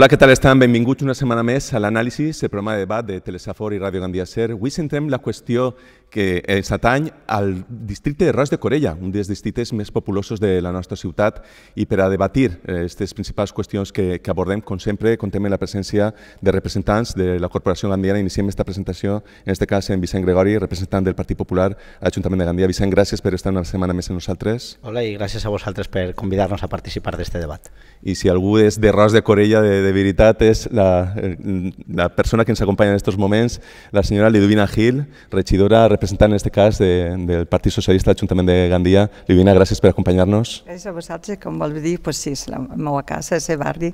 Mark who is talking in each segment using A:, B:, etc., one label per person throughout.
A: Hola, què tal estan? Benvinguts una setmana més a l'anàlisi, el programa de debat de Telesafor i Ràdio Gandia Ser. Avui centrem la qüestió que s'atany al districte de Ros de Corella, un dels districtes més populosos de la nostra ciutat, i per a debatir aquestes principals qüestions que, que abordem, com sempre, contem amb la presència de representants de la Corporació Gandiana. Iniciem aquesta presentació, en aquest cas, en Vicent Gregori, representant del Partit Popular a l'Ajuntament de Gandia. Vicent, gràcies per estar una setmana més amb nosaltres.
B: Hola, i gràcies a vosaltres per convidar-nos a participar d'aquest debat.
A: I si algú és de Ros de Corella, de, de veritat, és la, la persona que ens acompanya en aquests moments, la senyora Liduvina Gil, regidora, representant en aquest cas de, del Partit Socialista de l'Ajuntament de Gandia. Liduvina, gràcies per acompanyar-nos.
C: Gràcies a vosaltres, com vol dir, pues sí, és la meva casa, és el barri,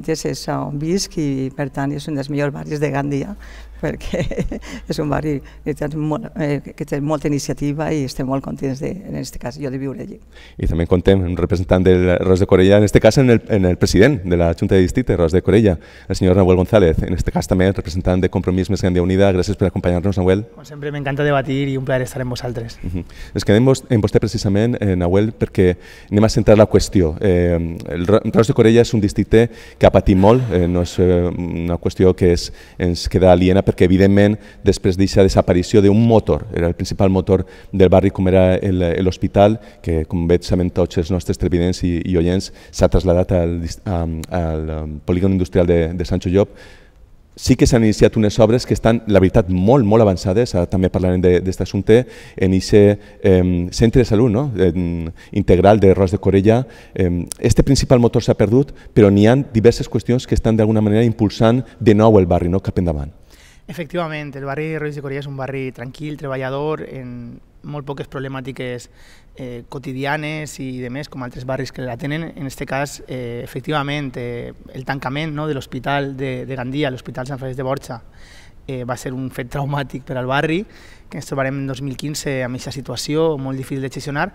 C: és on visc i per tant és un dels millors barris de Gandia perquè és un barri que té, molt, eh, que té molta iniciativa i estem molt contents, de, en aquest cas, jo de viure allí.
A: I també contem un representant del Ros de Corella, en aquest cas en el, en el president de la Junta de Districte, Ros de Corella, el senyor Nahuel González, en aquest cas també representant de Compromís Més Gandia Unida. Gràcies per acompanyar-nos, Nahuel.
D: Com sempre, m'encanta debatir i un plaer estar amb vosaltres.
A: Uh -huh. Es quedem en vostè precisament, eh, Nahuel, perquè anem a centrar la qüestió. Eh, el Ros de Corella és un districte que ha patit molt, eh, no és eh, una qüestió que és, ens queda aliena perquè evidentment després d'aquesta desaparició d'un motor, era el principal motor del barri com era l'hospital, que com veig saben tots els nostres televidents i, i oients, s'ha traslladat al, al, al polígon industrial de, de Sancho Llop, sí que s'han iniciat unes obres que estan, la veritat, molt, molt avançades, ara també parlarem d'aquest assumpte, en aquest eh, centre de salut no? en, integral de Ros de Corella. Eh, este principal motor s'ha perdut, però n'hi ha diverses qüestions que estan d'alguna manera impulsant de nou el barri no? cap endavant.
D: Efectivament, el barri de Ros de Corella és un barri tranquil, treballador, en molt poques problemàtiques eh, quotidianes i de més, com altres barris que la tenen. En aquest cas, eh, efectivament, eh, el tancament no, de l'hospital de, de Gandia, l'Hospital Sant Francesc de Borja, eh, va ser un fet traumàtic per al barri, que ens trobarem en 2015 amb aquesta situació molt difícil de gestionar,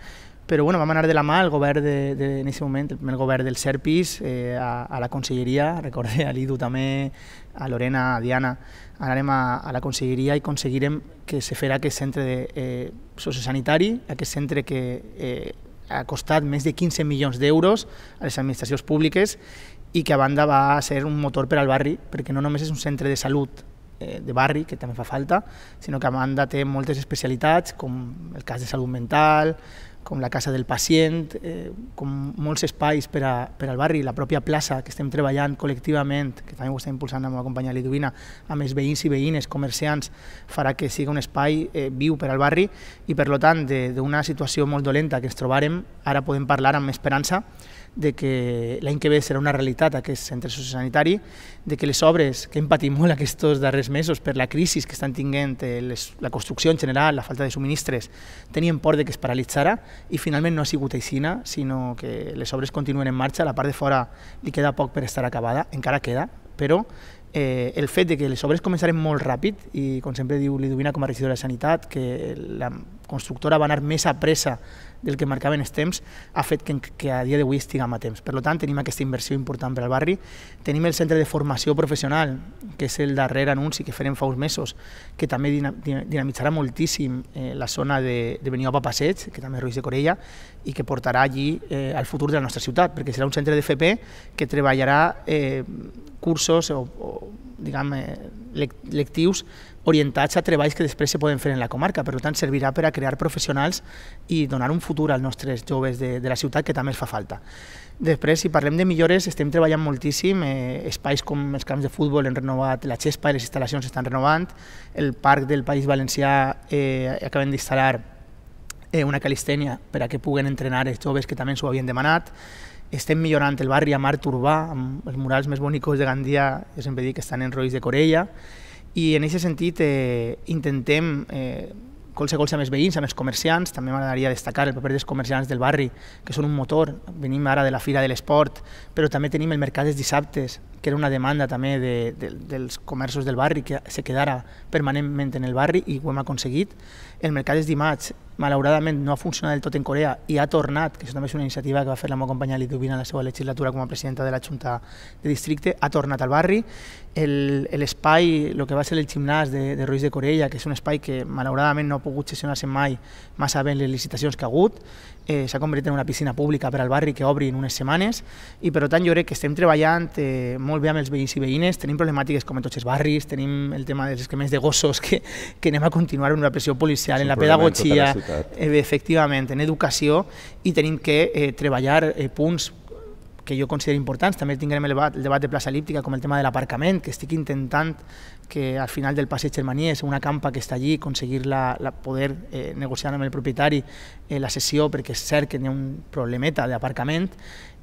D: però bueno, vam anar de la mà el govern de, de, en aquest moment, el primer govern del Serpis, eh, a, a la conselleria, recordé a l'Idu també, a Lorena, a Diana, anarem a, a la conselleria i aconseguirem que se farà aquest centre de, eh, sociosanitari, aquest centre que eh, ha costat més de 15 milions d'euros a les administracions públiques i que a banda va ser un motor per al barri, perquè no només és un centre de salut de barri, que també fa falta, sinó que a banda té moltes especialitats, com el cas de salut mental, com la casa del pacient, eh, com molts espais per, a, per al barri, la pròpia plaça que estem treballant col·lectivament, que també ho estem impulsant amb la companya Liduvina, amb els veïns i veïnes, comerciants, farà que sigui un espai eh, viu per al barri i per tant d'una situació molt dolenta que ens trobarem, ara podem parlar amb esperança de que l'any que ve serà una realitat aquest centre sociosanitari, de que les obres que hem patit molt aquests darrers mesos per la crisi que estan tinguent, eh, les, la construcció en general, la falta de subministres, tenien por de que es paralitzara i finalment no ha sigut aixina, sinó que les obres continuen en marxa, la part de fora li queda poc per estar acabada, encara queda, però eh, el fet de que les obres començaren molt ràpid i com sempre diu Liduvina com a regidora de Sanitat que la constructora va anar més a pressa del que marcaven els temps ha fet que, que a dia d'avui estiguem a temps. Per tant, tenim aquesta inversió important per al barri. Tenim el centre de formació professional, que és el darrer anunci que farem fa uns mesos, que també dinamitzarà moltíssim eh, la zona de, de Beniopa Passeig, que també és Ruiz de Corella, i que portarà allí eh, al futur de la nostra ciutat, perquè serà un centre de FP que treballarà eh, cursos o, o diguem, eh, lectius orientats a treballs que després se poden fer en la comarca. Per tant, servirà per a crear professionals i donar un futur als nostres joves de, de la ciutat que també els fa falta. Després, si parlem de millores, estem treballant moltíssim. Eh, espais com els camps de futbol han renovat la xespa i les instal·lacions estan renovant. El Parc del País Valencià eh, acaben d'instal·lar eh, una calistènia per a que puguen entrenar els joves que també s'ho havien demanat estem millorant el barri amb art urbà, amb els murals més bonicos de Gandia, jo sempre dic que estan en Rois de Corella, i en aquest sentit eh, intentem eh, colze a més veïns, amb els comerciants, també m'agradaria destacar el paper dels comerciants del barri, que són un motor, venim ara de la Fira de l'Esport, però també tenim el mercat dels dissabtes, que era una demanda també de, de, dels comerços del barri, que se quedara permanentment en el barri i ho hem aconseguit. El mercat dels dimarts, malauradament no ha funcionat del tot en Corea i ha tornat, que això també és una iniciativa que va fer la meva companya Litubina en la seva legislatura com a presidenta de la Junta de Districte, ha tornat al barri. L'espai, el, el que va ser el gimnàs de, de Rois de Corella, que és un espai que malauradament no ha pogut gestionar-se mai massa bé les licitacions que ha hagut, eh, s'ha convertit en una piscina pública per al barri que obri en unes setmanes i per tant jo crec que estem treballant eh, molt bé amb els veïns i veïnes, tenim problemàtiques com en tots els barris, tenim el tema dels esquemes de gossos que, que anem a continuar amb una pressió policial, en la pedagogia,
A: la
D: eh, efectivament, en educació i tenim que eh, treballar eh, punts que jo considero importants. També tindrem el debat, el debat de plaça elíptica com el tema de l'aparcament, que estic intentant que al final del passeig Germanies, una campa que està allí, aconseguir la, la poder eh, negociar amb el propietari eh, la sessió, perquè és cert que hi ha un problemeta d'aparcament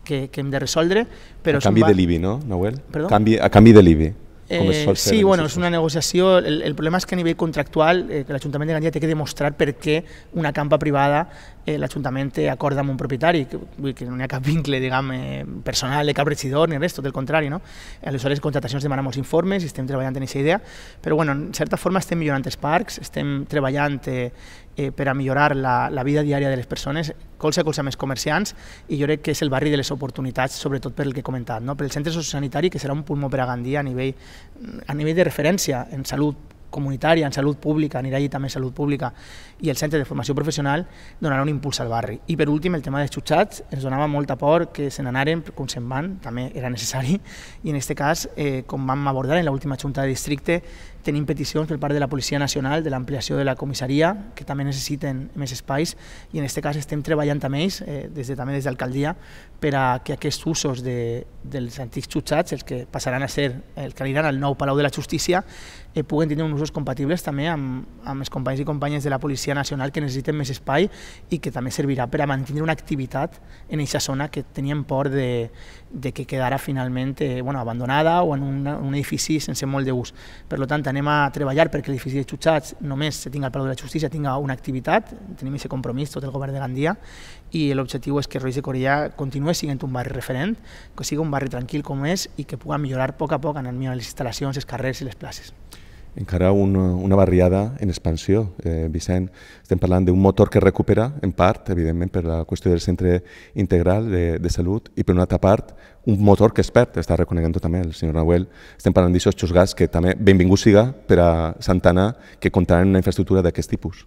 D: que, que hem de resoldre. Però
A: a canvi de l'IBI, no, Noel?
D: Perdó?
A: Canvi, a canvi de l'IBI.
D: Eh, sí, bueno, és una negociació. El, el problema és que a nivell contractual eh, l'Ajuntament de Gandia té que demostrar per què una campa privada eh, l'Ajuntament acorda amb un propietari, que, vull que no hi ha cap vincle diguem, eh, personal cap regidor ni res, tot el contrari. No? Aleshores, contratacions demanen molts informes i estem treballant en aquesta idea, però bueno, en certa forma estem millorant els parcs, estem treballant eh, eh, per a millorar la, la vida diària de les persones, colze a colze amb els comerciants, i jo crec que és el barri de les oportunitats, sobretot per el que he comentat, no? per el centre sociosanitari, que serà un pulmó per a Gandia a nivell, a nivell de referència en salut comunitària, en salut pública, anirà allí també salut pública, i el centre de formació professional donarà un impuls al barri. I per últim, el tema dels xutxats, ens donava molta por que se n'anaren, com se'n van, també era necessari, i en aquest cas, eh, com vam abordar en l'última junta de districte, tenim peticions per part de la Policia Nacional de l'ampliació de la comissaria, que també necessiten més espais, i en aquest cas estem treballant amb ells, eh, des de, també des d'alcaldia, per a que aquests usos de, dels antics xutxats, els que passaran a ser, el que aniran al nou Palau de la Justícia, eh, puguen tenir uns usos compatibles també amb, amb els companys i companyes de la Policia Nacional que necessiten més espai i que també servirà per a mantenir una activitat en aquesta zona que teníem por de, de que quedara finalment eh, bueno, abandonada o en una, un edifici sense molt d'ús. Per tant, anem a treballar perquè l'edifici de Xutxats només se tinga al Palau de la Justícia, tinga una activitat, tenim aquest compromís tot el govern de Gandia i l'objectiu és que Roís de Corella continuï sent un barri referent, que sigui un barri tranquil com és i que puga millorar a poc a poc en el les instal·lacions, els carrers i les places
A: encara una, una barriada en expansió. Eh, Vicent, estem parlant d'un motor que recupera, en part, evidentment, per la qüestió del centre integral de, de salut, i per una altra part, un motor que es perd, està reconeguent també el senyor Nahuel. Estem parlant d'aixòs xusgats que també benvingut siga per a Santana que comptaran una infraestructura d'aquest tipus.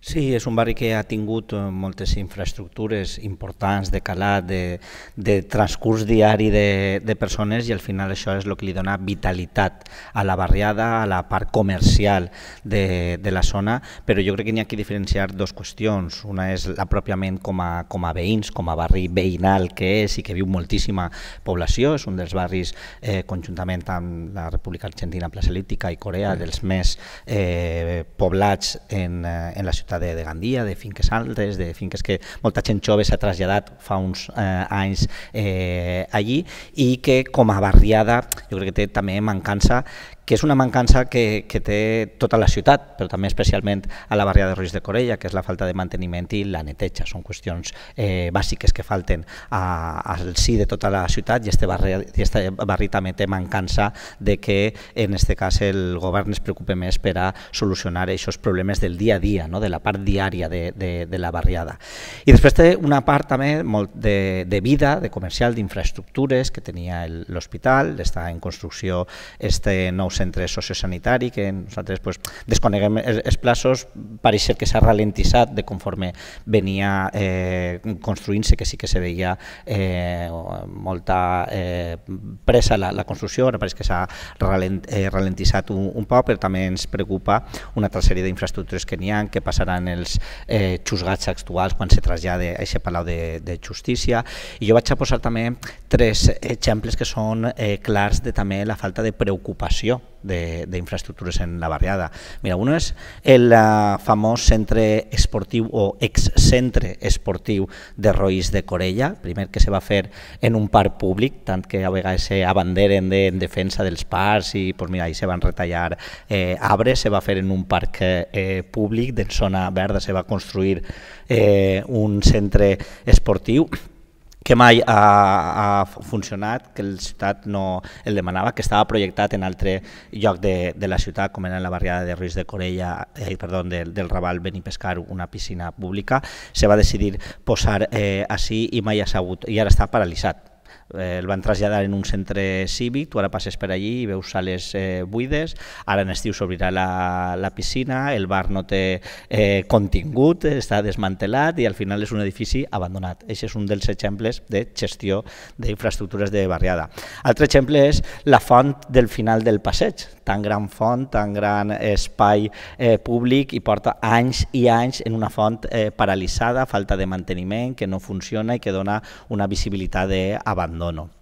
B: Sí, és un barri que ha tingut eh, moltes infraestructures importants de calat, de, de transcurs diari de, de persones i al final això és el que li dona vitalitat a la barriada, a la part comercial de, de la zona, però jo crec que n'hi ha que diferenciar dues qüestions. Una és la pròpiament com a, com a veïns, com a barri veïnal que és i que viu moltíssima població, és un dels barris eh, conjuntament amb la República Argentina, Plaça Elíptica i Corea, dels més eh, poblats en, eh, en la ciutat ciutat de, de Gandia, de finques altres, de finques que molta gent jove s'ha traslladat fa uns eh, anys eh, allí i que com a barriada jo crec que té també mancança que és una mancança que, que té tota la ciutat, però també especialment a la barriada de Ruiz de Corella, que és la falta de manteniment i la neteja. Són qüestions eh, bàsiques que falten a, al sí de tota la ciutat i este barri, este barri també té mancança de que en aquest cas el govern es preocupe més per a solucionar aquests problemes del dia a dia, no? de la part diària de, de, de la barriada. I després té una part també molt de, de vida, de comercial, d'infraestructures que tenia l'hospital, està en construcció este nou centre sociosanitari que nosaltres pues, desconeguem els, plaços, pareix ser que s'ha ralentitzat de conforme venia eh, construint-se, que sí que se veia eh, molta eh, pressa la, la construcció, ara pareix que s'ha ralent, eh, ralentitzat un, un poc, però també ens preocupa una altra sèrie d'infraestructures que n'hi ha, que passaran els eh, xusgats actuals quan se trasllada a aquest Palau de, de Justícia. I jo vaig a posar també tres exemples que són eh, clars de també la falta de preocupació d'infraestructures en la barriada. Mira, un és el uh, famós centre esportiu o excentre esportiu de Roís de Corella, primer que se va fer en un parc públic, tant que a vegades s'abanderen de, en defensa dels parcs i pues mira, se van retallar eh, arbres, se va fer en un parc eh, públic, de zona verda se va construir eh, un centre esportiu que mai ha, ha funcionat, que la ciutat no el demanava, que estava projectat en altre lloc de, de la ciutat, com era la barriada de Ruiz de Corella, eh, perdó, del, del Raval Benipescar, una piscina pública, se va decidir posar eh, així i mai ha sabut, i ara està paralitzat Eh, el van traslladar en un centre cívic, tu ara passes per allí i veus sales eh, buides, ara en estiu s'obrirà la, la piscina, el bar no té eh, contingut, està desmantelat i al final és un edifici abandonat. Aquest és un dels exemples de gestió d'infraestructures de barriada. Altre exemple és la font del final del passeig, tan gran font, tan gran espai eh, públic i porta anys i anys en una font eh, paralitzada, falta de manteniment, que no funciona i que dona una visibilitat abandono.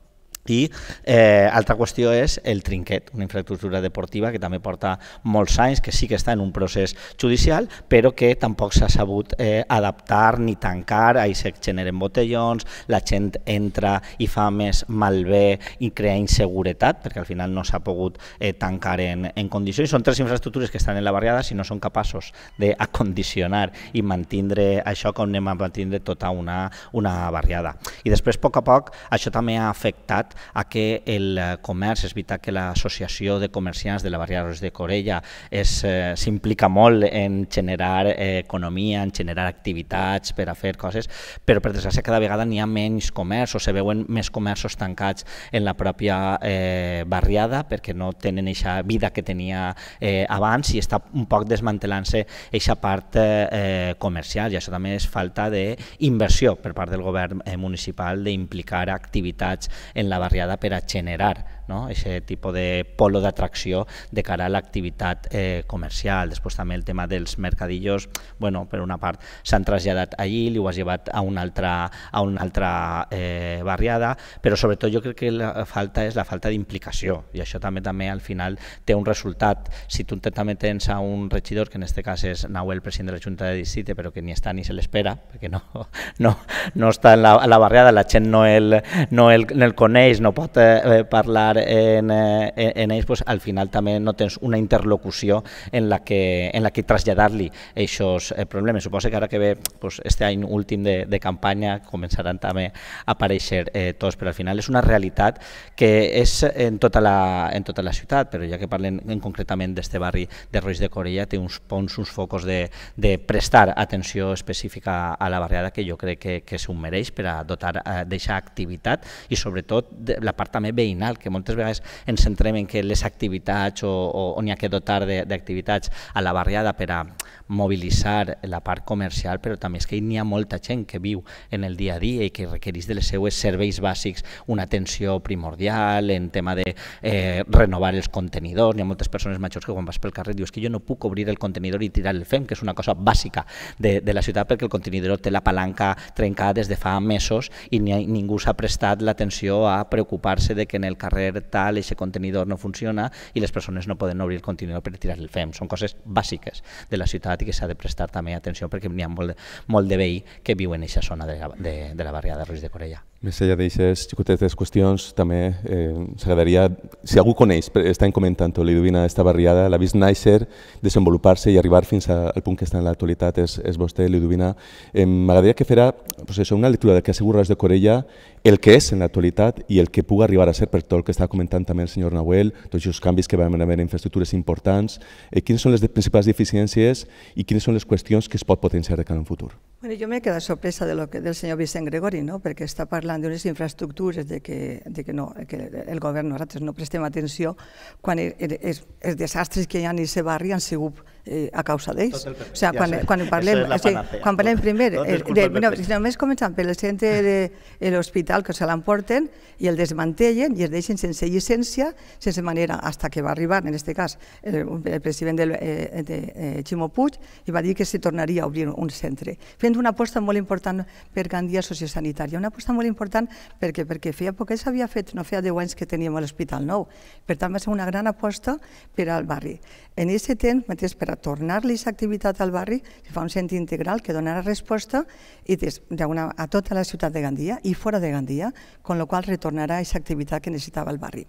B: I eh, altra qüestió és el trinquet, una infraestructura deportiva que també porta molts anys, que sí que està en un procés judicial, però que tampoc s'ha sabut eh, adaptar ni tancar, ahí se generen botellons, la gent entra i fa més malbé i crea inseguretat, perquè al final no s'ha pogut eh, tancar en, en condicions. Són tres infraestructures que estan en la barriada, si no són capaços d'acondicionar i mantindre això com anem a mantindre tota una, una barriada. I després, a poc a poc, això també ha afectat a que el eh, comerç, és veritat que l'associació de comerciants de la barriada de Corella eh, s'implica molt en generar eh, economia, en generar activitats per a fer coses, però per desgràcia cada vegada n'hi ha menys comerç o se veuen més comerços tancats en la pròpia eh, barriada perquè no tenen aquesta vida que tenia eh, abans i està un poc desmantelant-se aquesta part eh, comercial. I això també és falta d'inversió per part del govern eh, municipal d'implicar activitats en la barriada per a generar no? aquest tipus de polo d'atracció de cara a l'activitat eh, comercial. Després també el tema dels mercadillos, bueno, per una part s'han traslladat allí, li ho has llevat a una altra, a una altra eh, barriada, però sobretot jo crec que la falta és la falta d'implicació i això també també al final té un resultat. Si tu també tens a un regidor, que en aquest cas és Nahuel, president de la Junta de Districte, però que ni està ni se l'espera, perquè no, no, no està en la, a la barriada, la gent no el, no el, no el coneix, no pot eh, parlar en, eh, en ells, pues, al final també no tens una interlocució en la que, en la que traslladar-li aquests eh, problemes. Suposo que ara que ve pues, este any últim de, de campanya començaran també a aparèixer eh, tots, però al final és una realitat que és en tota la, en tota la ciutat, però ja que parlem en concretament d'este barri de Roig de Corella, té uns ponts, uns focos de, de prestar atenció específica a la barriada que jo crec que, que s'ho mereix per a dotar eh, d'aquesta activitat i sobretot la part també veïnal, que moltes vegades ens centrem en que les activitats o, o, o n'hi ha que dotar d'activitats a la barriada per a mobilitzar la part comercial, però també és que n'hi ha molta gent que viu en el dia a dia i que requereix de les seues serveis bàsics una atenció primordial en tema de eh, renovar els contenidors. N'hi ha moltes persones majors que quan vas pel carrer dius que jo no puc obrir el contenidor i tirar el fem, que és una cosa bàsica de, de la ciutat perquè el contenidor té la palanca trencada des de fa mesos i ni, ningú s'ha prestat l'atenció a preocupar-se de que en el carrer tal aquest contenidor no funciona i les persones no poden obrir el contenidor per tirar el fem. Són coses bàsiques de la ciutat i que s'ha de prestar també atenció perquè n'hi ha molt de, molt de veí que viu en aquesta zona de, de, de la barriada de Ruiz de Corella.
A: Més enllà d'aquestes xicotetes qüestions, també eh, s'agradaria, si algú coneix, estan comentant Liduvina, esta barriada, l'ha vist néixer, desenvolupar-se i arribar fins al punt que està en l'actualitat, és, és vostè, Liduvina. Eh, M'agradaria que fera pues això, una lectura de què ha sigut de Corella, el que és en l'actualitat i el que pugui arribar a ser per tot el que està comentant també el senyor Nahuel, tots els canvis que vam haver en infraestructures importants, eh, quines són les principals deficiències i quines són les qüestions que es pot potenciar de cara al futur.
C: Bueno, jo m'he quedat sorpresa de lo que, del senyor Vicent Gregori, no? perquè està parlant d'unes infraestructures de que, de que, no, que el govern nosaltres no prestem atenció quan els, desastres que hi ha en aquest barri han sigut eh, a causa d'ells. O sigui, quan, ja quan parlem, o sigui, quan parlem primer, eh, de, no, només començant pel centre de l'hospital que se l'emporten i el desmantellen i es deixen sense llicència, sense manera, hasta que va arribar, en aquest cas, el, el president del, eh, de eh, Ximo Puig i va dir que se tornaria a obrir un centre, fent una aposta molt important per Gandia sociosanitària, una aposta molt important perquè, perquè feia poc que s'havia fet, no feia 10 anys que teníem l'Hospital Nou, per tant va ser una gran aposta per al barri. En aquest temps, mateix per a tornar-li aquesta activitat al barri, se fa un centre integral que donarà resposta i des, una, a tota la ciutat de Gandia i fora de Gandia, con lo qual retornarà aquesta activitat que necessitava el barri.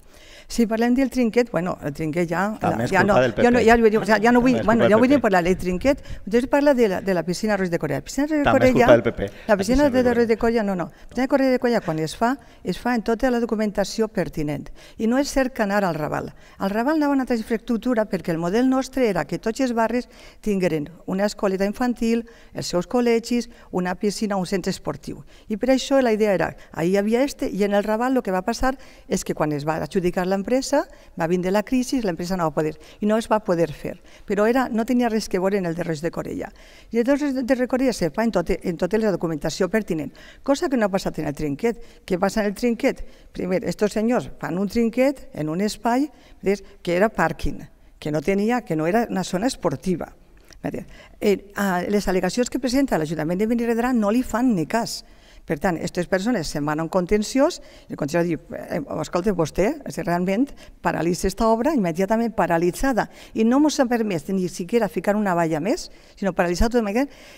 C: Si parlem del trinquet, bueno, el trinquet ja...
B: També
C: ja, no, ja, no, ja, ja, ja no vull, bueno, ja vull parlar del trinquet, entonces parla de la, de la piscina Roig de Corea. La piscina Roig de Corella,
B: del PP.
C: La piscina de Roig de Corea, no, no. La piscina de Roig de Corea, quan es fa, es fa en tota la documentació pertinent. I no és cert que anar al Raval. Al Raval anava una altra infraestructura perquè el model model nostre era que tots els barris tingueren una escoleta infantil, els seus col·legis, una piscina, un centre esportiu. I per això la idea era, ahir hi havia este, i en el Raval el que va passar és que quan es va adjudicar l'empresa, va vindre la crisi, l'empresa no va poder, i no es va poder fer. Però era, no tenia res que veure en el de Reis de Corella. I el de Reis de Corella se fa en, tot, en tota la documentació pertinent, cosa que no ha passat en el trinquet. Què passa en el trinquet? Primer, estos senyors fan un trinquet en un espai que era pàrquing, que no tenia, que no era una zona esportiva. Eh, les al·legacions que presenta l'Ajuntament de Benirredrà no li fan ni cas. Per tant, aquestes persones se'n van a un contenciós i el contenciós diu, eh, escolta, vostè realment paralitza aquesta obra immediatament paralitzada i no ens ha permès ni siquiera ficar una valla més, sinó paralitzar tot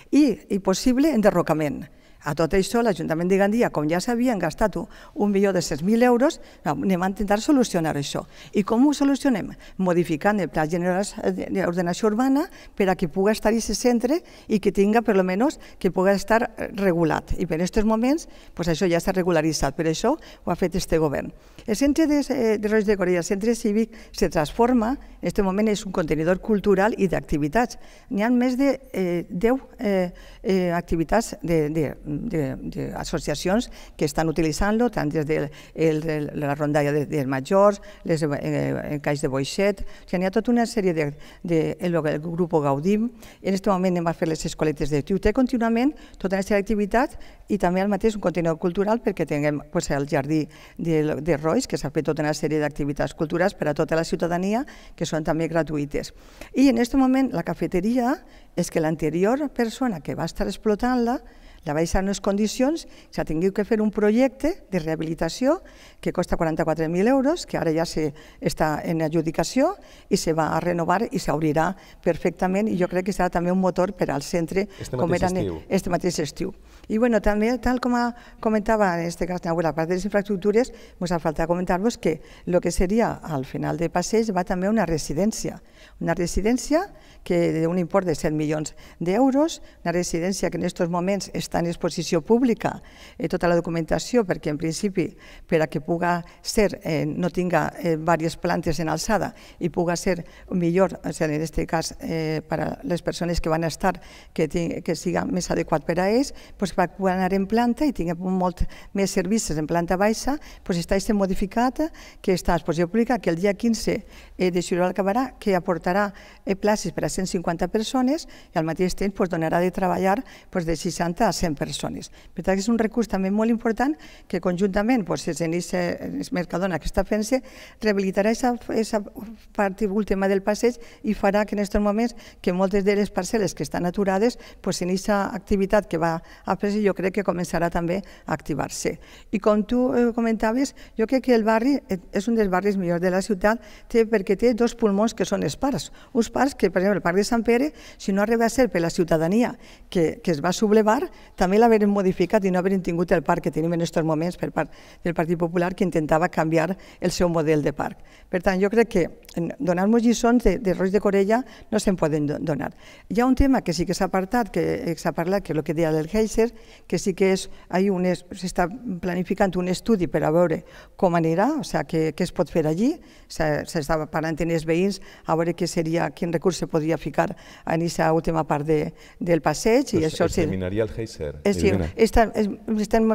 C: i, i possible enderrocament. A tot això, l'Ajuntament de Gandia, com ja s'havien gastat un milió de 6.000 euros, anem a intentar solucionar això. I com ho solucionem? Modificant el Pla General d'Ordenació Urbana per a que pugui estar aquest centre i que tinga, per almenys, que pugui estar regulat. I per aquests moments, pues això ja s'ha regularitzat. Per això ho ha fet este govern. El centre de, de Roig de Corella, el centre cívic, se transforma, en aquest moment és un contenidor cultural i d'activitats. N'hi ha més de eh, 10 eh, eh, activitats de, de, d'associacions que estan utilitzant-lo, tant des de el, la rondalla de, dels majors, les eh, caix de Boixet, o sigui, hi ha tota una sèrie de, de el, el grup Gaudim, en aquest moment a fer les escoletes de té contínuament tota una sèrie d'activitats i també al mateix un contenidor cultural perquè tinguem pues, el jardí de, de Rois, que s'ha fet tota una sèrie d'activitats culturals per a tota la ciutadania, que són també gratuïtes. I en aquest moment la cafeteria és que l'anterior persona que va estar explotant-la la va deixar en unes condicions, s'ha tingut que fer un projecte de rehabilitació que costa 44.000 euros, que ara ja se està en adjudicació i se va a renovar i s'obrirà perfectament i jo crec que serà també un motor per al centre
A: este com era estiu.
C: este mateix estiu. I bueno, també, tal com comentava en este cas, la part de les infraestructures, ens ha faltat comentar-vos que el que seria al final de passeig va també una residència. Una residència que d'un import de 100 milions d'euros, una residència que en aquests moments està en exposició pública, eh, tota la documentació, perquè en principi per a que puga ser, eh, no tinga eh, diverses plantes en alçada i puga ser millor, o sigui, en aquest cas eh, per a les persones que van estar, que, que siga més adequat per a ells, va anar en planta i tinguem molt més servicis en planta baixa, pues, està modificat, que està a exposició pública, que el dia 15 eh, de juliol acabarà, que aportarà eh, places per a 150 persones i al mateix temps pues, donarà de treballar pues, de 60 a 100 persones. Per tant, és un recurs també molt important que conjuntament pues, és en aquest Mercadona que està fent-se, rehabilitarà aquesta part última del passeig i farà que en aquests moments que moltes de les parcel·les que estan aturades, pues, en aquesta activitat que va a fer jo crec que començarà també a activar-se. I com tu eh, comentaves, jo crec que el barri és un dels barris millors de la ciutat perquè té dos pulmons que són els parcs. Uns parcs que, per exemple, el parc de Sant Pere, si no arriba a ser per la ciutadania que, que es va sublevar, també l'haverem modificat i no haverem tingut el parc que tenim en aquests moments per part del Partit Popular que intentava canviar el seu model de parc. Per tant, jo crec que donar-nos lliçons de, de Roig de Corella no se'n poden donar. Hi ha un tema que sí que s'ha apartat, que s'ha parlat, que és el que deia del Heiser, que sí que és, s'està planificant un estudi per a veure com anirà, o sigui, què, què es pot fer allí, s'està parlant amb els veïns a veure què seria, quin recurs se podria ficar en aquesta última part de, del passeig.
A: Pues i això es terminaria el Heiser.
C: És, sí, estan, estan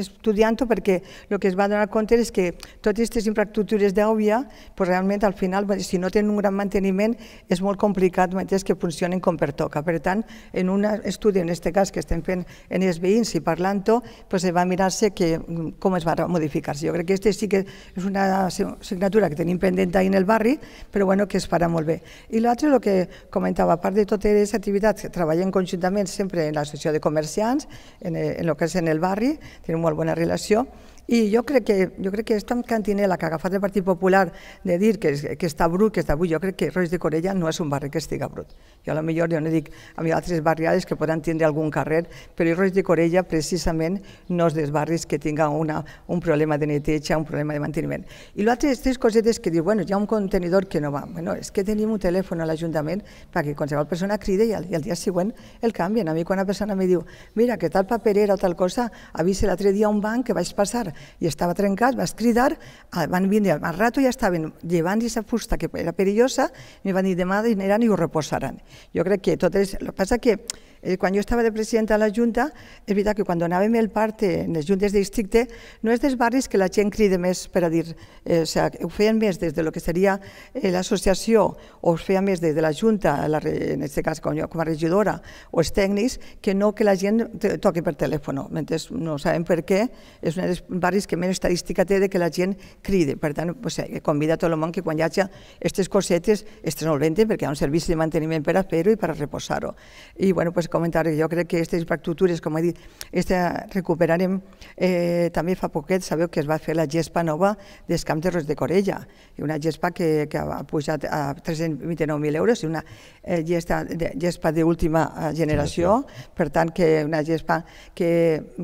C: estudiant-ho perquè el que es va donar compte és que totes aquestes infraestructures d'òbvia, pues realment al final, si no tenen un gran manteniment, és molt complicat que funcionen com per toca. Per tant, en un estudi, en aquest cas que estem fent en els veïns i parlant-ho, pues, va mirar-se que, com es va modificar-se. Jo crec que aquesta sí que és una assignatura que tenim pendent ahir en el barri, però bueno, que es farà molt bé. I l'altre, el que comentava, a part de totes les activitats que treballem conjuntament sempre en l'associació de comerciants, en, en el que és en el barri, tenim molt bona relació, i jo crec que, jo crec que aquesta cantinela que ha agafat el Partit Popular de dir que, que està brut, que està brut, jo crec que Roig de Corella no és un barri que estiga brut. Jo a lo millor jo no dic a mi altres barriades que poden tindre algun carrer, però Roig de Corella precisament no és dels barris que tinga una, un problema de neteja, un problema de manteniment. I l'altre és tres cosetes que diu, bueno, hi ha un contenidor que no va. Bueno, és que tenim un telèfon a l'Ajuntament perquè qualsevol persona crida i al, i dia següent el canvien. A mi quan una persona me diu, mira, que tal paperera o tal cosa, avisa l'altre dia un banc que vaig passar i estava trencat, vas cridar, ah, van vindre, al rato ja estaven llevant aquesta fusta que era perillosa, i van dir demà dineran i ho reposaran. Jo crec que tot és... El que passa que eh, quan jo estava de presidenta a la Junta, és veritat que quan donàvem el parte en les juntes de districte, no és dels barris que la gent crida més per a dir, eh, o sigui, ho feien més des de lo que seria eh, l'associació o es feia més des de la Junta, la, en aquest cas com, jo, com a regidora, o els tècnics, que no que la gent toqui per telèfon. Mentre no sabem per què, és un dels barris que menys estadística té de que la gent cride. Per tant, pues, eh, convida a tot el món que quan hi hagi aquestes cosetes es solventen perquè hi ha un servici de manteniment per a fer-ho i per a reposar-ho. I bueno, pues, comentar que jo crec que aquestes infraestructures, com he dit, esta recuperarem, eh, també fa poquet, sabeu que es va fer la gespa nova dels camps de Ros de Corella, una gespa que, que ha pujat a 329.000 euros, i una eh, gespa, gespa d'última eh, generació, per tant, que una gespa que,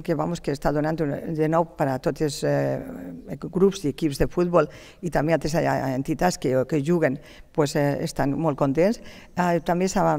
C: que, vamos, que està donant de nou per a tots els eh, grups i equips de futbol i també altres eh, entitats que, que juguen pues, eh, estan molt contents. Eh, també s'ha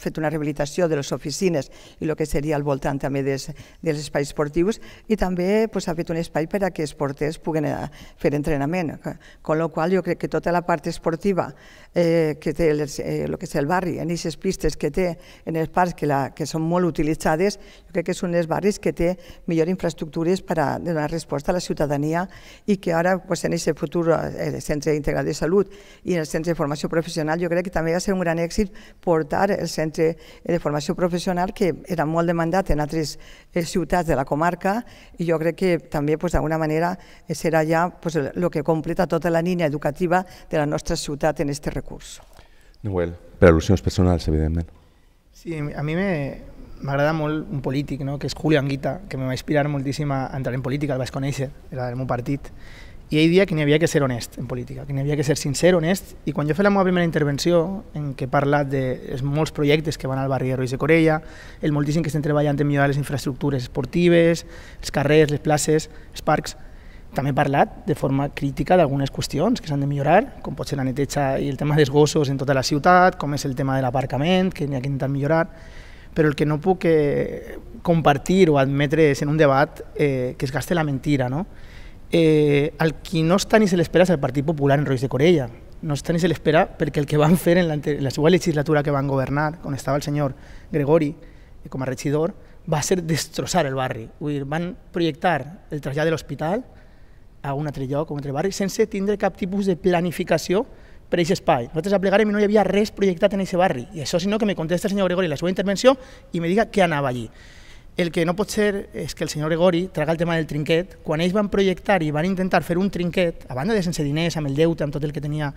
C: fet una rehabilitació de les oficines i el que seria al voltant també des, dels espais esportius i també pues, fet un espai per a que els porters puguen eh, fer entrenament. Con lo qual jo crec que tota la part esportiva eh, que té el, eh, el que és el barri, en aquestes pistes que té en els parcs que, la, que són molt utilitzades, jo crec que és un dels barris que té millor infraestructures per a donar resposta a la ciutadania i que ara pues, en aquest futur eh, Centre Integral de Salut i el Centre de Formació Professional jo crec que també va ser un gran èxit portar el Centre de Formació Professional que era molt demandat en altres eh, ciutats de la comarca i jo crec que també pues, d'alguna manera serà ja pues, el que completa tota la línia educativa de la nostra ciutat en aquest recurs.
A: Noel, per al·lusions personals, evidentment.
D: Sí, a mi m'agrada molt un polític, no? que és Julio Anguita, que me va inspirar moltíssim a entrar en política, el vaig conèixer, era del meu partit, i ell dia que n'hi havia que ser honest en política, que n'hi havia que ser sincer, honest, i quan jo he la meva primera intervenció, en què he parlat de molts projectes que van al barri de Rois de Corella, el moltíssim que estem treballant en millorar les infraestructures esportives, els carrers, les places, els parcs, també he parlat de forma crítica d'algunes qüestions que s'han de millorar, com pot ser la neteja i el tema dels gossos en tota la ciutat, com és el tema de l'aparcament, que n'hi ha que intentar millorar, però el que no puc eh, compartir o admetre és en un debat eh, que es gaste la mentira, no? eh, el qui no està ni se l'espera és el Partit Popular en Rois de Corella. No està ni se l'espera perquè el que van fer en la, en la seva legislatura que van governar, on estava el senyor Gregori eh, com a regidor, va ser destrossar el barri. Vull dir, van projectar el trasllat de l'hospital a un altre lloc, a un altre barri, sense tindre cap tipus de planificació per aquest espai. Nosaltres aplegarem i no hi havia res projectat en aquest barri. I això, sinó que me contesta el senyor Gregori la seva intervenció i me diga què anava allí. El que no pot ser és que el senyor Gregori traga el tema del trinquet. Quan ells van projectar i van intentar fer un trinquet, a banda de sense diners, amb el deute, amb tot el que tenia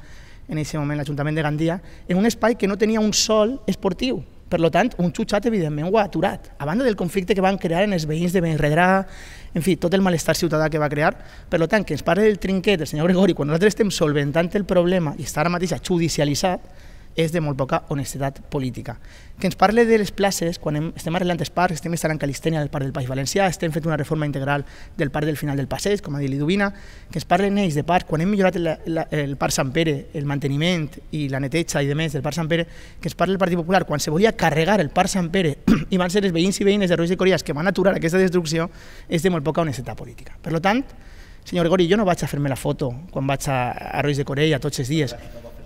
D: en aquest moment l'Ajuntament de Gandia, en un espai que no tenia un sol esportiu. Per tant, un xutxat, evidentment, ho ha aturat. A banda del conflicte que van crear en els veïns de Benredrà, en fi, tot el malestar ciutadà que va crear. Per tant, que ens parle del trinquet del senyor Gregori, quan nosaltres estem solventant el problema i està ara mateix judicialitzat, és de molt poca honestedat política. Que ens parle de les places, quan hem, estem arreglant els parcs, estem instal·lant calistènia del Parc del País Valencià, estem fent una reforma integral del Parc del Final del Passeig, com ha dit l'Idubina, que ens parlen ells de parc, quan hem millorat el, el, el Parc Sant Pere, el manteniment i la neteja i de més del Parc Sant Pere, que ens parla el Partit Popular, quan se volia carregar el Parc Sant Pere i van ser els veïns i veïnes de Roig de Corias que van aturar aquesta destrucció, és de molt poca honestedat política. Per tant, senyor Gregori, jo no vaig a fer-me la foto quan vaig a, a Roig de Corella tots els dies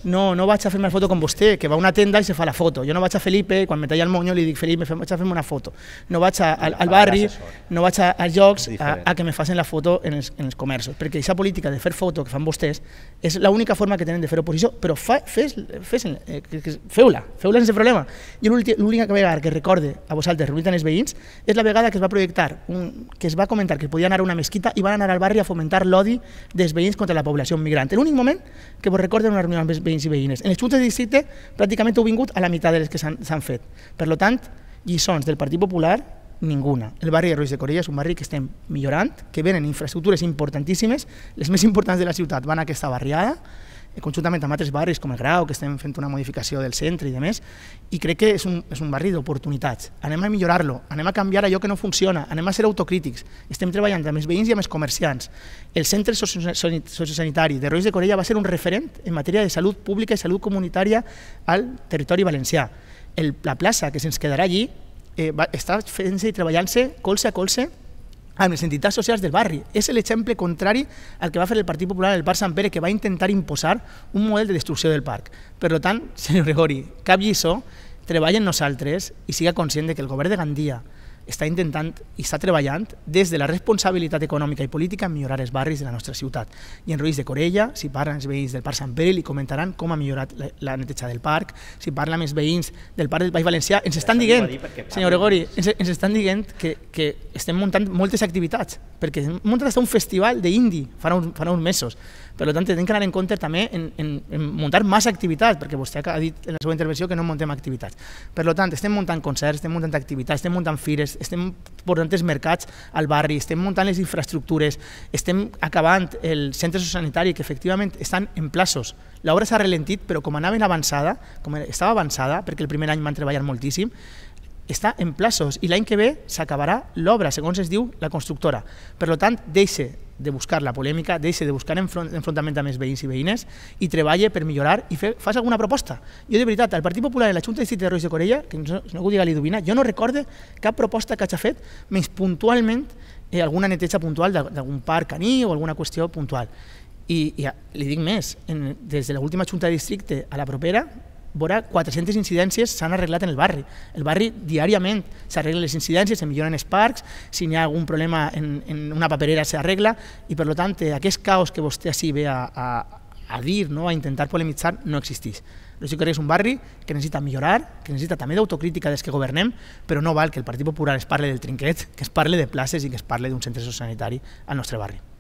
D: no, no vaig a fer-me la foto com vostè, que va a una tenda i se fa la foto. Jo no vaig a Felipe, quan me talla el monyo li dic, Felipe, vaig a fer-me una foto. No vaig a, al, al barri, no vaig a, als llocs a, a que me facin la foto en els, en els comerços, perquè aquesta política de fer foto que fan vostès és l'única forma que tenen de fer oposició, però fa, fes, fes, eh, feu-la, feu-la sense problema. I l'única vegada que recorde a vosaltres reunint els veïns és la vegada que es va projectar, un, que es va comentar que podien anar a una mesquita i van anar al barri a fomentar l'odi dels veïns contra la població migrant. L'únic moment que vos recorden una reunió amb els veïns i veïnes. En les juntes de districte pràcticament heu vingut a la meitat de les que s'han fet. Per tant, lliçons del Partit Popular, ninguna. El barri de Roig de Corella és un barri que estem millorant, que venen infraestructures importantíssimes, les més importants de la ciutat van a aquesta barriada, conjuntament amb altres barris com el Grau, que estem fent una modificació del centre i demés, i crec que és un, és un barri d'oportunitats. Anem a millorar-lo, anem a canviar allò que no funciona, anem a ser autocrítics, estem treballant amb els veïns i amb els comerciants. El centre sociosanitari de Roig de Corella va ser un referent en matèria de salut pública i salut comunitària al territori valencià. El, la plaça que se'ns quedarà allí eh, va, està fent-se i treballant-se colze a colze amb les entitats socials del barri. És l'exemple contrari al que va fer el Partit Popular el Parc Sant Pere, que va intentar imposar un model de destrucció del parc. Per tant, senyor Gregori, cap lliçó, treballa en nosaltres i siga conscient de que el govern de Gandia està intentant i està treballant des de la responsabilitat econòmica i política en millorar els barris de la nostra ciutat. I en Ruiz de Corella, si parlen els veïns del Parc Sant Pere, li comentaran com ha millorat la, la neteja del parc, si parla amb els veïns del Parc del País Valencià, ens estan dient, senyor Gregori, ens, ens estan dient que, que estem muntant moltes activitats, perquè hem muntat un festival d'indi farà, un, farà uns mesos, per tant, tenim que anar en compte també en, en, en muntar massa activitats, perquè vostè ha dit en la seva intervenció que no muntem activitats. Per tant, estem muntant concerts, estem muntant activitats, estem muntant fires, estem portant els mercats al barri, estem muntant les infraestructures, estem acabant el centre sociosanitari, que efectivament estan en plaços. L'obra s'ha ralentit, però com anaven avançada, com estava avançada, perquè el primer any van treballar moltíssim, està en plaços i l'any que ve s'acabarà l'obra, segons es diu la constructora. Per tant, deixe de buscar la polèmica, deixe de buscar enfront, enfrontament amb els veïns i veïnes i treballe per millorar i fer, fas alguna proposta. Jo, de veritat, al Partit Popular en la Junta de Districte de Roig de Corella, que no, no ho diga l'Idubina, jo no recorde cap proposta que hagi fet menys puntualment eh, alguna neteja puntual d'algun parc caní o alguna qüestió puntual. I, i li dic més, en, des de l'última Junta de Districte a la propera, vora 400 incidències s'han arreglat en el barri. El barri diàriament s'arreglen les incidències, se milloren els parcs, si n'hi ha algun problema en, en una paperera s'arregla i per tant aquest caos que vostè així ve a, a, a dir, no? a intentar polemitzar, no existeix. Lògic que és un barri que necessita millorar, que necessita també d'autocrítica des que governem, però no val que el Partit Popular es parle del trinquet, que es parle de places i que es parle d'un centre sociosanitari al nostre barri.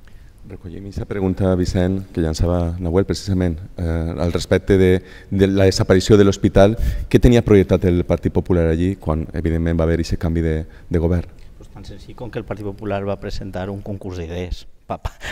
A: Recollim aquesta pregunta, Vicent, que llançava Nahuel precisament, eh, al respecte de, de la desaparició de l'hospital. Què tenia projectat el Partit Popular allí quan, evidentment, va haver aquest canvi de, de govern?
B: Pues tan senzill com que el Partit Popular va presentar un concurs d'idees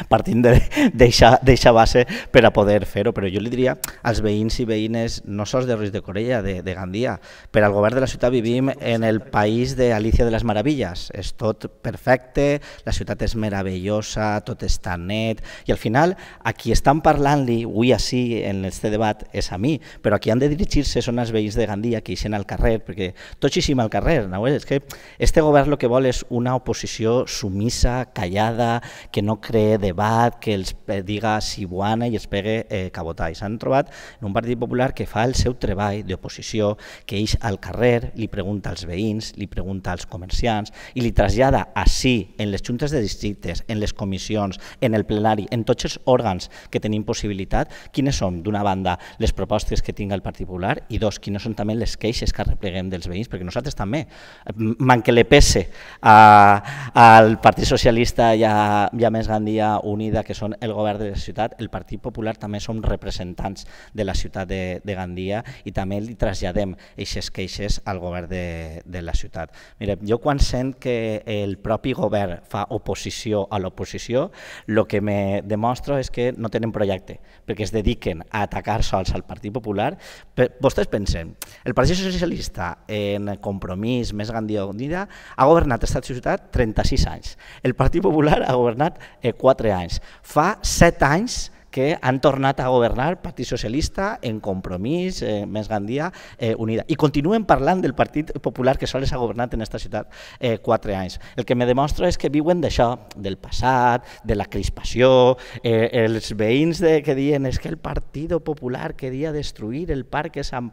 B: partint d'eixa base per a poder fer-ho, però jo li diria als veïns i veïnes, no sols de Ruiz de Corella, de, de Gandia, per al govern de la ciutat vivim en el país de Alicia de les Meravilles, és tot perfecte, la ciutat és meravellosa, tot està net, i al final a qui estan parlant-li avui així en aquest debat és a mi, però a qui han de dirigir-se són els veïns de Gandia que eixen al carrer, perquè tots eixim al carrer, no? és que este govern el que vol és una oposició sumissa, callada, que no cree debat, que els diga si buana i es pegue eh, cabotar. S'han trobat en un Partit Popular que fa el seu treball d'oposició, que eix al carrer, li pregunta als veïns, li pregunta als comerciants i li trasllada així, en les juntes de districtes, en les comissions, en el plenari, en tots els òrgans que tenim possibilitat, quines són, d'una banda, les propostes que tinga el Partit Popular i dos, quines són també les queixes que arrepleguem dels veïns, perquè nosaltres també, man que le pese al Partit Socialista i a, i a més Gandia Unida, que són el govern de la ciutat, el Partit Popular també som representants de la ciutat de, de Gandia i també li traslladem aquestes queixes al govern de, de la ciutat. Mire, jo quan sent que el propi govern fa oposició a l'oposició, el que me demostra és que no tenen projecte, perquè es dediquen a atacar sols al Partit Popular. Vostès pensen, el Partit Socialista en compromís més Gandia Unida ha governat aquesta ciutat 36 anys. El Partit Popular ha governat 4 anys. Fa 7 anys que han tornat a governar Partit Socialista en compromís, eh, més Gandia, eh, unida. I continuen parlant del Partit Popular que sols ha governat en aquesta ciutat eh, quatre anys. El que me demostra és que viuen d'això, del passat, de la crispació, eh, els veïns de, que diuen és que el Partit Popular queria destruir el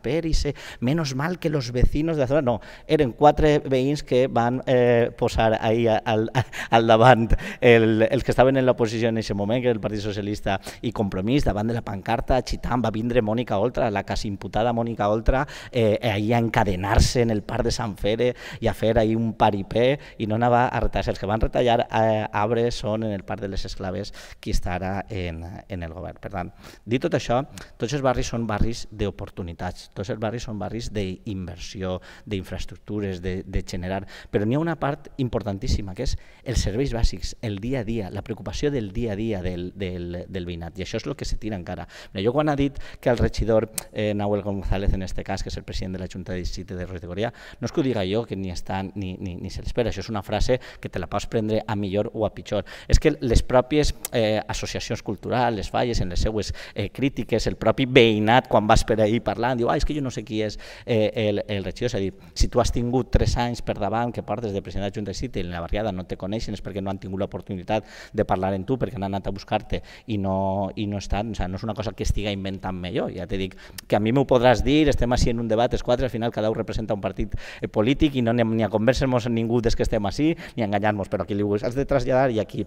B: Pere i ser menos mal que los vecinos de la zona. No, eren quatre veïns que van eh, posar ahí al, al davant el, els que estaven en l'oposició en aquest moment, que era el Partit Socialista i Compromís davant de la pancarta agitant, va vindre Mònica Oltra, la quasi imputada Mònica Oltra, eh, ahir a encadenar-se en el parc de Sant Fere i a fer ahir un paripé i no anava a retallar. Els que van retallar eh, arbres són en el parc de les Esclaves qui està ara en, en el govern. Per tant, dit tot això, tots els barris són barris d'oportunitats, tots els barris són barris d'inversió, d'infraestructures, de, de generar, però n'hi ha una part importantíssima que és els serveis bàsics, el dia a dia, la preocupació del dia a dia del, del, del veïnat. I això és el que se tira encara. Mira, jo quan ha dit que el regidor eh, Nahuel González, en este cas, que és el president de la Junta de Districte de Corea, no és que ho diga jo, que ni està ni, ni, ni se l'espera, això és una frase que te la pots prendre a millor o a pitjor. És que les pròpies eh, associacions culturals, les falles en les seues eh, crítiques, el propi veïnat, quan vas per ahir parlant, diu, ah, és que jo no sé qui és eh, el, el regidor, és a dir, si tu has tingut tres anys per davant que portes de president de la Junta de Districte i en la barriada no te coneixen és perquè no han tingut l'oportunitat de parlar en tu, perquè han anat a buscar-te i no, i no estan, o sigui, no és una cosa que estiga inventant-me jo, ja te dic que a mi m'ho podràs dir, estem així en un debat, els quatre, al final cada un representa un partit eh, polític i no ni a conversar-nos ningú des que estem així, ni a enganyar-nos, però aquí li has de traslladar i aquí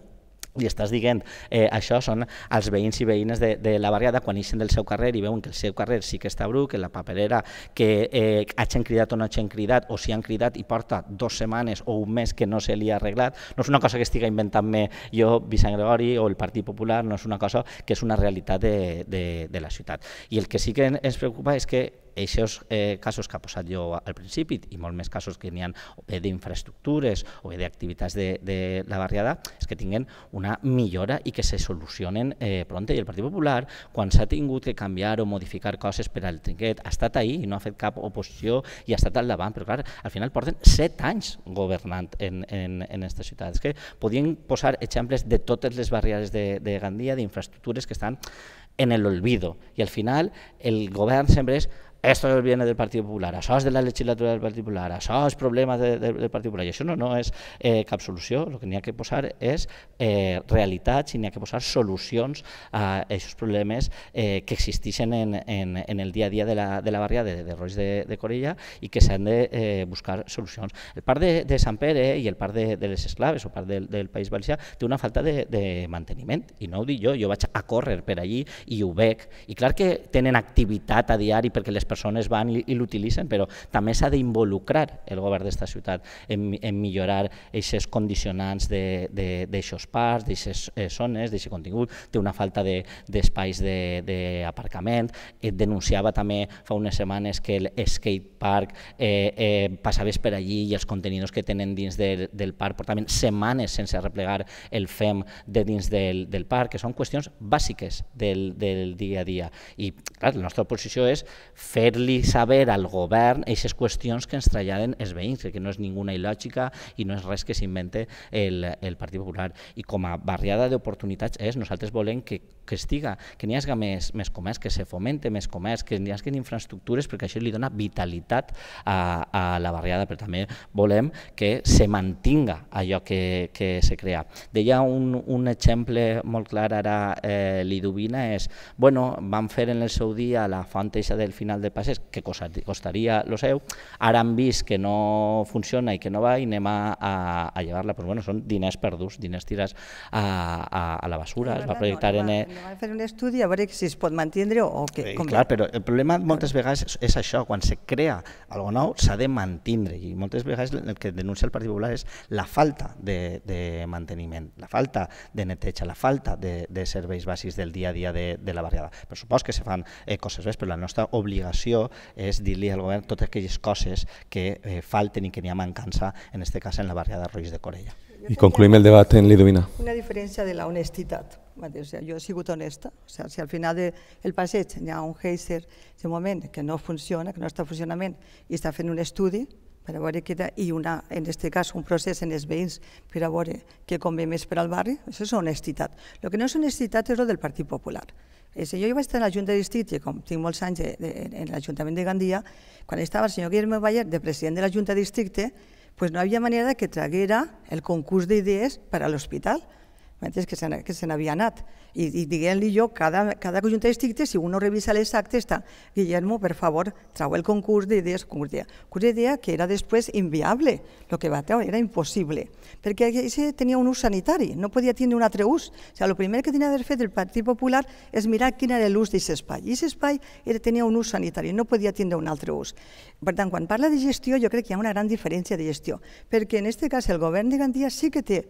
B: i estàs dient, eh, això són els veïns i veïnes de, de la barriada quan ixen del seu carrer i veuen que el seu carrer sí que està bru, que la paperera que eh, hagin cridat o no hagin cridat o si han cridat i porta dues setmanes o un mes que no se li ha arreglat, no és una cosa que estiga inventant-me jo, Vicent Gregori o el Partit Popular, no és una cosa que és una realitat de, de, de la ciutat. I el que sí que ens preocupa és que aquests eh, casos que ha posat jo al principi i molt més casos que n'hi ha bé d'infraestructures o bé d'activitats de, de la barriada és que tinguin una millora i que se solucionen eh, pronte. I el Partit Popular, quan s'ha tingut que canviar o modificar coses per al trinquet, ha estat ahí i no ha fet cap oposició i ha estat al davant, però clar, al final porten set anys governant en, en, en aquesta ciutat. És que podien posar exemples de totes les barriades de, de Gandia, d'infraestructures que estan en l'olvido i al final el govern sempre és esto viene del Partido Popular, això és de la legislatura del Partit Popular, això és problema de, de, del Partit Popular, i això no, no és eh, cap solució, el que n'hi ha que posar és eh, realitats i n'hi ha que posar solucions a aquests problemes eh, que existeixen en, en, en el dia a dia de la, de la barriada de, de Roig de, de Corella i que s'han de eh, buscar solucions. El parc de, de Sant Pere i el parc de, de les Esclaves o parc del, del País Valencià té una falta de, de manteniment, i no ho dic jo, jo vaig a córrer per allí i ho veig, i clar que tenen activitat a diari perquè les persones van i, l'utilitzen, però també s'ha d'involucrar el govern d'esta ciutat en, en millorar aquestes condicionants d'aixòs de, parcs, d'aixes eh, zones, d'aquest contingut, té una falta d'espais de, d'aparcament, de, denunciava també fa unes setmanes que el skate park eh, eh, passaves per allí i els contenidors que tenen dins del, del parc portaven setmanes sense replegar el FEM de dins del, del parc, que són qüestions bàsiques del, del dia a dia. I clar, la nostra posició és fer fer-li saber al govern aquestes qüestions que ens traslladen els veïns, que no és ninguna il·lògica i no és res que s'invente el, el Partit Popular. I com a barriada d'oportunitats és, nosaltres volem que, que estiga, que n'hi hagi més, més comerç, que se fomente més comerç, que n'hi hagi infraestructures, perquè això li dona vitalitat a, a la barriada, però també volem que se mantinga allò que, que se crea. Deia un, un exemple molt clar ara eh, Lidovina és, bueno, van fer en el seu dia la font del final de de passes que costaria lo seu, ara han vist que no funciona i que no va i anem a, a, a llevar-la, però bueno, són diners perduts, diners tirats a, a, a la basura, es va projectar
C: no,
B: en...
C: No, no van fer un estudi a veure si es pot mantindre o què.
B: Sí, clar, però el problema moltes vegades és, això, quan se crea algo nou s'ha de mantindre i moltes vegades el que denuncia el Partit Popular és la falta de, de manteniment, la falta de neteja, la falta de, de serveis bàsics del dia a dia de, de la barriada. Per supòs que se fan eh, coses bé, però la nostra obligació obligació és dir-li al govern totes aquelles coses que eh, falten i que n'hi ha mancança, en aquest cas en la barriada de Roig de Corella.
A: I concluïm el debat en Lidovina.
C: Una diferència de la honestitat. O sea, jo he sigut honesta. O sea, si al final del de, passeig hi ha un geyser de moment que no funciona, que no està en funcionament, i està fent un estudi per a veure què i una, en aquest cas un procés en els veïns per a veure què convé més per al barri, això és honestitat. El que no és honestitat és el del Partit Popular. És, jo vaig estar a la Junta de Districte, com tinc molts anys en l'Ajuntament de Gandia, quan estava el senyor Guillermo Bayer de president de la Junta de Districte, pues no havia manera que traguera el concurs d'idees per a l'hospital que se, que n'havia anat. I, i diguem-li jo, cada, cada conjunt de districte, si uno revisa les actes, està, Guillermo, per favor, trau el concurs d'idees, concurs d'idea que era després inviable, el que va treure era impossible, perquè ese tenia un ús sanitari, no podia tenir un altre ús. O sigui, el primer que tenia d'haver fet el Partit Popular és mirar quin era l'ús d'aquest espai, i aquest espai era, tenia un ús sanitari, no podia tindre un altre ús. Per tant, quan parla de gestió, jo crec que hi ha una gran diferència de gestió, perquè en aquest cas el govern de Gandia sí que té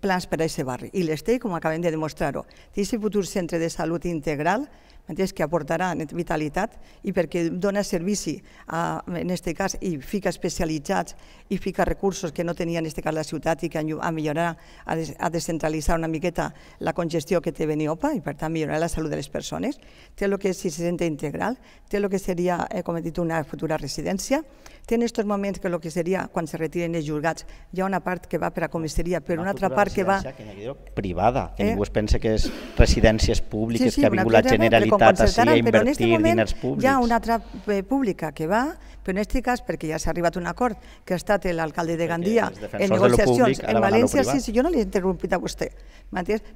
C: plans per a aquest barri. I les té, com acabem de demostrar-ho. Té aquest futur centre de salut integral? Que aportarà vitalitat i perquè dona servici, a, en aquest cas, i fica especialitzats i fica recursos que no tenia en aquest cas la ciutat i que a millorar, a, des, a descentralitzar una miqueta la congestió que té Beniopa i per tant millorar la salut de les persones. Té el que és assistente integral, té el que seria, eh, com he dit, una futura residència, té en aquests moments que el que seria quan se retiren els jurgats, hi ha una part que va per a comissaria, però una, una altra part que va...
B: Que privada, que eh? ningú es pensa que és residències públiques, sí, sí, que ha vingut la Generalitat així a invertir diners públics.
C: Hi ha una altra eh, pública que va, cas, perquè ja s'ha arribat a un acord, que ha estat l'alcalde de Gandia en negociacions en València, sí, sí, jo no l'he interrompit a vostè,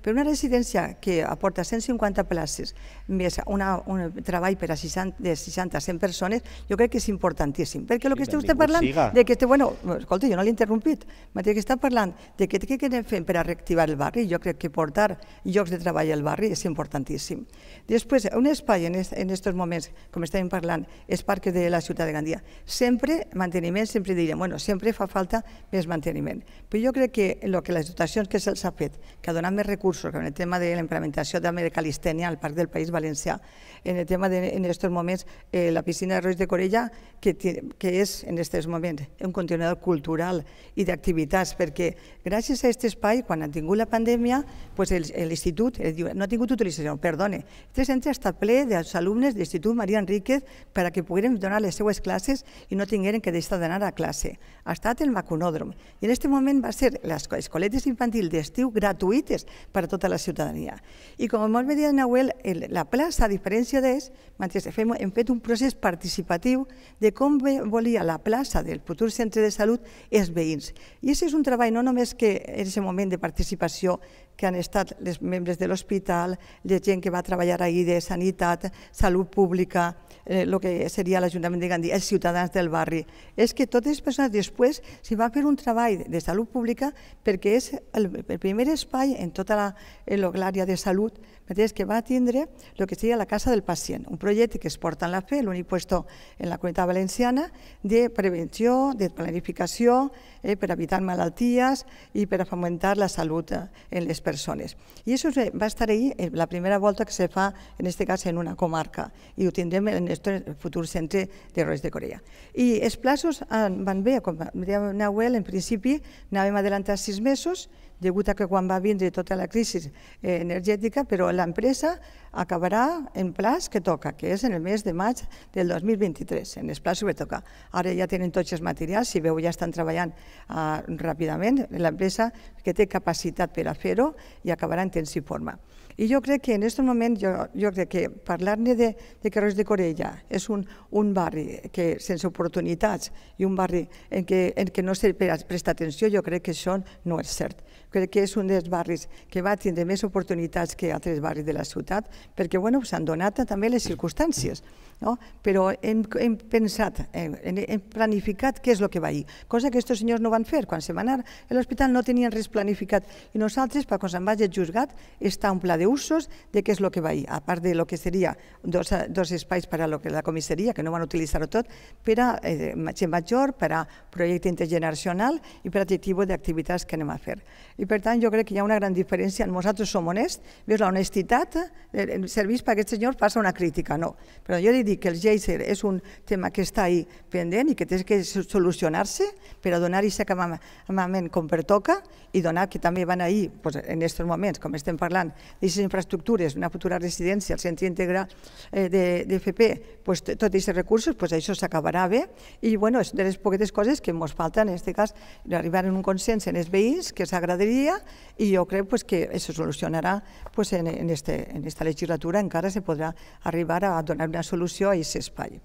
C: però una residència que aporta 150 places més una, un treball per a 60, de 60 a 100 persones, jo crec que és importantíssim, perquè el que esteu parlant siga. de que, este, bueno, escolta, jo no l'he interrompit, que està parlant de que què anem fent per a reactivar el barri, jo crec que portar llocs de treball al barri és importantíssim. Després, un espai en aquests moments, com estem parlant, és parc de la ciutat de Gandia. Sempre manteniment, sempre diríem, bueno, sempre fa falta més manteniment. Però jo crec que el que les dotacions que se'ls ha fet, que ha donat més recursos, en el tema de la implementació també de calistènia al Parc del País Valencià, en el tema de, en aquests moments, eh, la piscina de Roig de Corella, que, que és en aquests moments un continuador cultural i d'activitats, perquè gràcies a aquest espai, quan ha tingut la pandèmia, pues l'institut no ha tingut utilització, perdone, aquest centre està ple dels alumnes de l'Institut Maria Enríquez per a que donar les seues classes i no tingueren que deixar d'anar a classe. Ha estat el macunòdrom i en aquest moment va ser les escoletes infantils d'estiu gratuïtes per a tota la ciutadania. I com molt bé dit Nahuel, la plaça, a diferència d'ells, hem fet un procés participatiu de com volia la plaça del futur centre de salut els veïns. I aquest és un treball no només que en aquest moment de participació que han estat els membres de l'hospital, la gent que va treballar ahir de sanitat, salut pública, eh, el que seria l'Ajuntament de Gandia, els ciutadans del barri. És que totes les persones després s'hi va fer un treball de salut pública perquè és el, el primer espai en tota l'àrea de salut mateix que va tindre el que seria la Casa del Pacient, un projecte que es porta en la fe, l'únic puesto en la comunitat valenciana, de prevenció, de planificació, eh, per evitar malalties i per fomentar la salut eh, en les persones. I això va estar ahí eh, la primera volta que se fa, en aquest cas, en una comarca, i ho tindrem en el futur centre de Roig de Corea. I els plaços van bé, com deia Nahuel, en principi anàvem adelantar sis mesos, degut a que quan va vindre tota la crisi eh, energètica, però l'empresa acabarà en plaç que toca, que és en el mes de maig del 2023, en els plaços que toca. Ara ja tenen tots els materials, si veu ja estan treballant uh, ràpidament, l'empresa que té capacitat per a fer-ho i acabarà en temps i forma. I jo crec que en aquest moment, jo, jo crec que parlar-ne de, de Carrers de Corella és un, un barri que sense oportunitats i un barri en què, en no se presta atenció, jo crec que això no és cert. Crec que és un dels barris que va tindre més oportunitats que altres barris de la ciutat, perquè bueno, s'han donat també les circumstàncies, no? però hem, hem pensat, hem, hem planificat què és el que va ahir, cosa que aquests senyors no van fer. Quan se van anar a l'hospital no tenien res planificat i nosaltres, per quan se'n vagi juzgat, està un pla d'usos de què és el que va ahir, a part de lo que seria dos, dos espais per a lo que la comissaria, que no van utilitzar-ho tot, per a eh, gent major, per a projecte intergeneracional i per a tipus d'activitats que anem a fer. I per tant jo crec que hi ha una gran diferència. Nosaltres som honests, veus la honestitat, eh, serveix perquè aquest senyor passa una crítica, no. Però jo dit que el geyser és un tema que està ahí pendent i que té que solucionar-se per a donar aquest acabament com pertoca i donar que també van ahir, pues, en aquests moments, com estem parlant, d'aquestes infraestructures, una futura residència, el centre integral eh, FP, pues, tots aquests recursos, pues, això s'acabarà bé. I bueno, és de les poquetes coses que ens falta en aquest cas arribar a un consens en els veïns que s'agradaria y yo creo pues, que eso solucionarà pues, en, en, este, en esta legislatura encara se podrà arribar a donar una solució a aquest espai.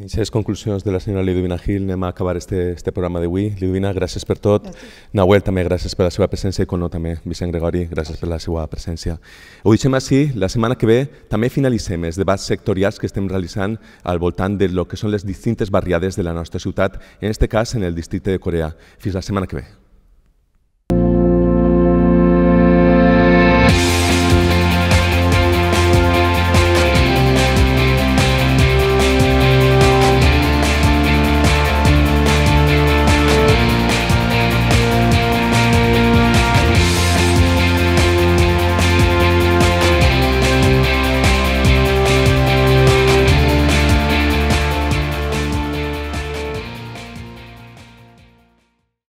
A: I les conclusions de la senyora Lidovina Gil, anem a acabar este, este programa d'avui. Lidovina, gràcies per tot. Gràcies. Nahuel, també gràcies per la seva presència i, com no, també Vicent Gregori, gràcies per la seva presència. Ho deixem així, la setmana que ve també finalitzem els debats sectorials que estem realitzant al voltant de lo que són les distintes barriades de la nostra ciutat, en aquest cas en el districte de Corea. Fins la setmana que ve.